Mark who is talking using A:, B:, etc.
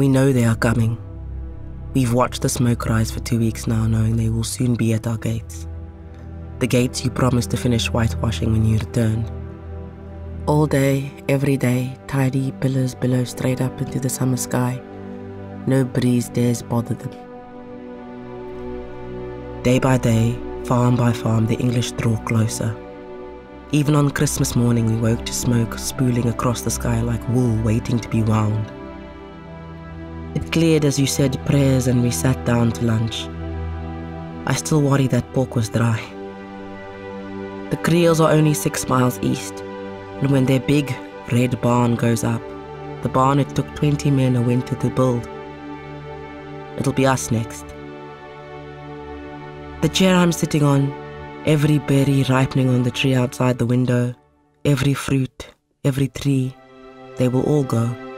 A: We know they are coming. We've watched the smoke rise for two weeks now, knowing they will soon be at our gates. The gates you promised to finish whitewashing when you returned. All day, every day, tidy pillars billow straight up into the summer sky. No breeze dares bother them. Day by day, farm by farm, the English draw closer. Even on Christmas morning, we woke to smoke spooling across the sky like wool waiting to be wound. It cleared as you said prayers and we sat down to lunch. I still worry that pork was dry. The Creels are only six miles east, and when their big red barn goes up, the barn it took 20 men a winter to build, it'll be us next. The chair I'm sitting on, every berry ripening on the tree outside the window, every fruit, every tree, they will all go.